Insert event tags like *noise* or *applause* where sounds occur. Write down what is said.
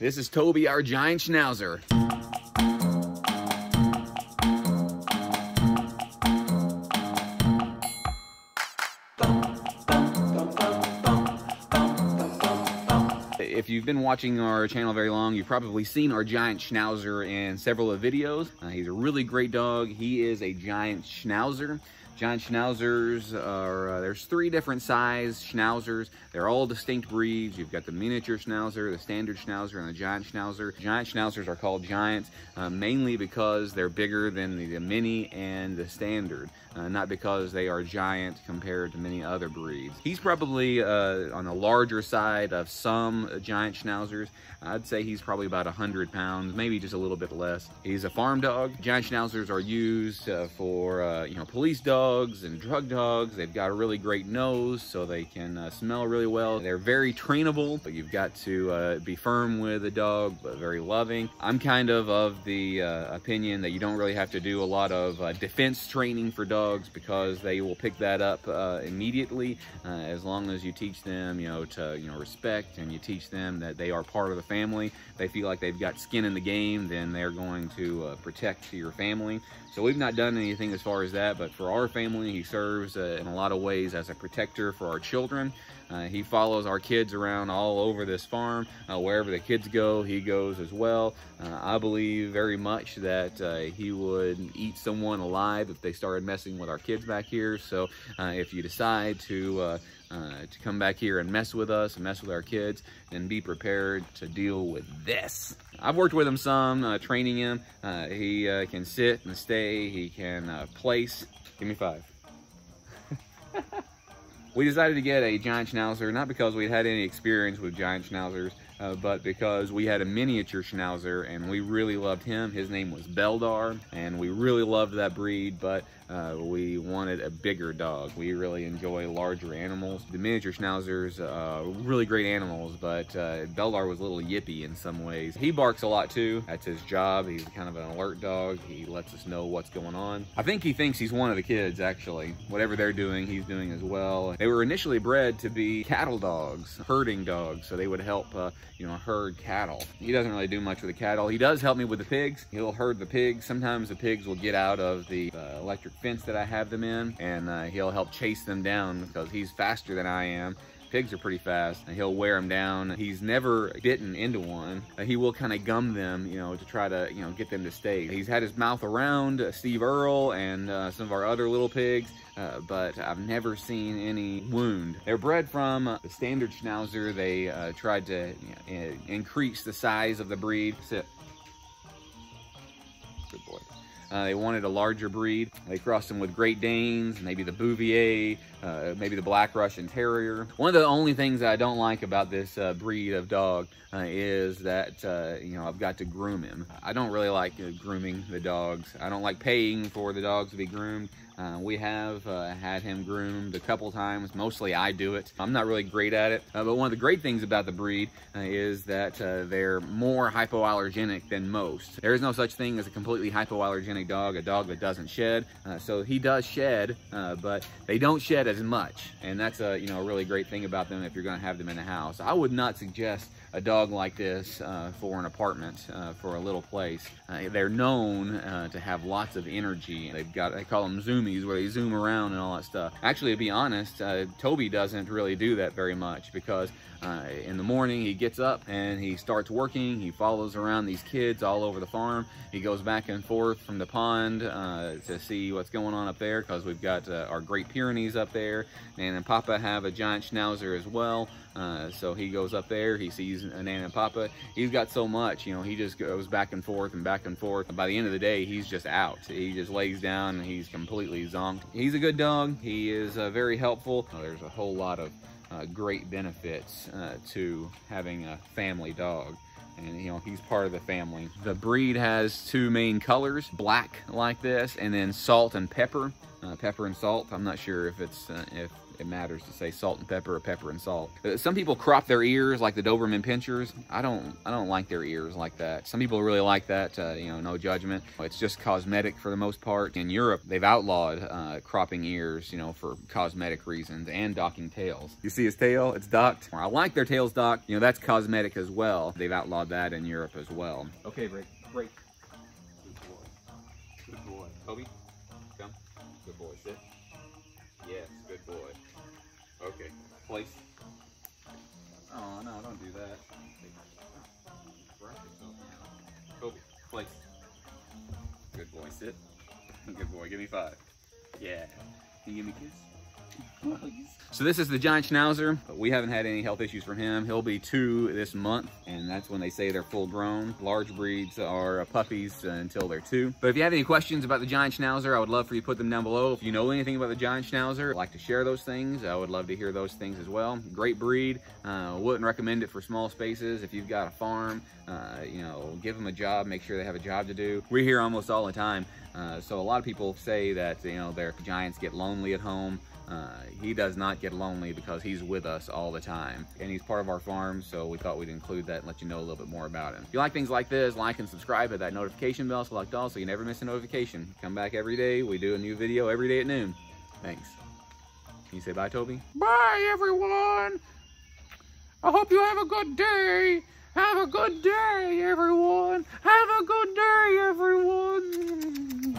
This is Toby, our giant schnauzer. If you've been watching our channel very long, you've probably seen our giant schnauzer in several of videos. Uh, he's a really great dog. He is a giant schnauzer. Giant Schnauzers are, uh, there's three different size Schnauzers. They're all distinct breeds. You've got the miniature Schnauzer, the standard Schnauzer, and the giant Schnauzer. Giant Schnauzers are called giants uh, mainly because they're bigger than the, the mini and the standard, uh, not because they are giant compared to many other breeds. He's probably uh, on the larger side of some giant Schnauzers. I'd say he's probably about 100 pounds, maybe just a little bit less. He's a farm dog. Giant Schnauzers are used uh, for, uh, you know, police dogs and drug dogs. They've got a really great nose, so they can uh, smell really well. They're very trainable, but you've got to uh, be firm with the dog, but very loving. I'm kind of of the uh, opinion that you don't really have to do a lot of uh, defense training for dogs because they will pick that up immediately as long as you teach them, you know, to, you know, respect and you teach them that they are part of the family, they feel like they've got skin in the game, then they're going to uh, protect your family. So we've not done anything as far as that, but for our family, he serves uh, in a lot of ways as a protector for our children. Uh, he follows our kids around all over this farm. Uh, wherever the kids go, he goes as well. Uh, I believe very much that uh, he would eat someone alive if they started messing with our kids back here. So uh, if you decide to to come back here and mess with us and mess with our kids, then be prepared to deal with this. I've worked with him some, uh, training him. Uh, he uh, can sit and stay. He can place. Give me five. *laughs* we decided to get a giant schnauzer, not because we'd had any experience with giant schnauzers, uh, but because we had a miniature schnauzer and we really loved him. His name was Beldar, and we really loved that breed, but uh, we wanted a bigger dog. We really enjoy larger animals. The miniature schnauzers, uh, really great animals, but uh, Beldar was a little yippy in some ways. He barks a lot too. That's his job. He's kind of an alert dog. He lets us know what's going on. I think he thinks he's one of the kids, actually. Whatever they're doing, he's doing as well. They were initially bred to be cattle dogs, herding dogs, so they would help, uh, you know, herd cattle. He doesn't really do much with the cattle. He does help me with the pigs. He'll herd the pigs. Sometimes the pigs will get out of the uh, electric fence that I have them in and uh, he'll help chase them down because he's faster than I am. Pigs are pretty fast and he'll wear them down. He's never bitten into one. Uh, he will kind of gum them, you know, to try to, you know, get them to stay. He's had his mouth around uh, Steve Earle and uh, some of our other little pigs, uh, but I've never seen any wound. They're bred from the standard Schnauzer. They uh, tried to you know, increase the size of the breed. Uh, they wanted a larger breed. They crossed them with Great Danes, maybe the Bouvier, uh, maybe the Black Russian Terrier. One of the only things I don't like about this uh, breed of dog uh, is that, uh, you know, I've got to groom him. I don't really like uh, grooming the dogs. I don't like paying for the dogs to be groomed. Uh, we have uh, had him groomed a couple times. Mostly I do it. I'm not really great at it. Uh, but one of the great things about the breed is that they're more hypoallergenic than most. There is no such thing as a completely hypoallergenic dog, a dog that doesn't shed. Uh, so he does shed, but they don't shed as much. And that's a, you know, a really great thing about them if you're going to have them in the house. I would not suggest a dog like this uh, for an apartment, uh, for a little place. Uh, they're known uh, to have lots of energy. They've got, they call them zoomies, where they zoom around and all that stuff. Actually, to be honest, uh, Toby doesn't really do that very much because uh, in the morning, he gets up and he starts working. He follows around these kids all over the farm. He goes back and forth from the pond uh, to see what's going on up there because we've got uh, our Great Pyrenees up there. And then Papa have a giant schnauzer as well. Uh, so he goes up there, he sees Nana and Papa. He's got so much, you know, he just goes back and forth and back and forth. By the end of the day, he's just out. He just lays down and he's completely zonked. He's a good dog. He is uh, very helpful. There's a whole lot of uh, great benefits uh, to having a family dog and you know he's part of the family. The breed has two main colors black like this and then salt and pepper. Uh, pepper and salt i'm not sure if it's uh, if it matters to say salt and pepper or pepper and salt. Uh, some people crop their ears like the Doberman pinschers. I don't I don't like their ears like that. Some people really like that, uh, you know, no judgment. It's just cosmetic for the most part. In Europe, they've outlawed uh, cropping ears, you know, for cosmetic reasons and docking tails. You see his tail? It's docked. I like their tails docked. You know, that's cosmetic as well. They've outlawed that in Europe as well. Okay, break, break. Good boy. Good boy. Toby, come. Good boy, sit. Yes, good boy. Okay, place. Oh, no, don't do that. Toby, place. Good boy, sit. *laughs* Good boy, give me five. Yeah. Can you give me a kiss? So this is the giant schnauzer, but we haven't had any health issues from him. He'll be two this month, and that's when they say they're full grown. Large breeds are puppies until they're two. But if you have any questions about the giant schnauzer, I would love for you to put them down below. If you know anything about the giant schnauzer, I'd like to share those things. I would love to hear those things as well. Great breed. Uh, wouldn't recommend it for small spaces. If you've got a farm, uh, you know, give them a job, make sure they have a job to do. We're here almost all the time. Uh, so a lot of people say that, you know, their giants get lonely at home. Uh, he does not get lonely because he's with us all the time. And he's part of our farm, so we thought we'd include that and let you know a little bit more about him. If you like things like this, like and subscribe, hit that notification bell select all so you never miss a notification. Come back every day. We do a new video every day at noon. Thanks. Can you say bye, Toby? Bye, everyone. I hope you have a good day. Have a good day, everyone. Have a good day, everyone.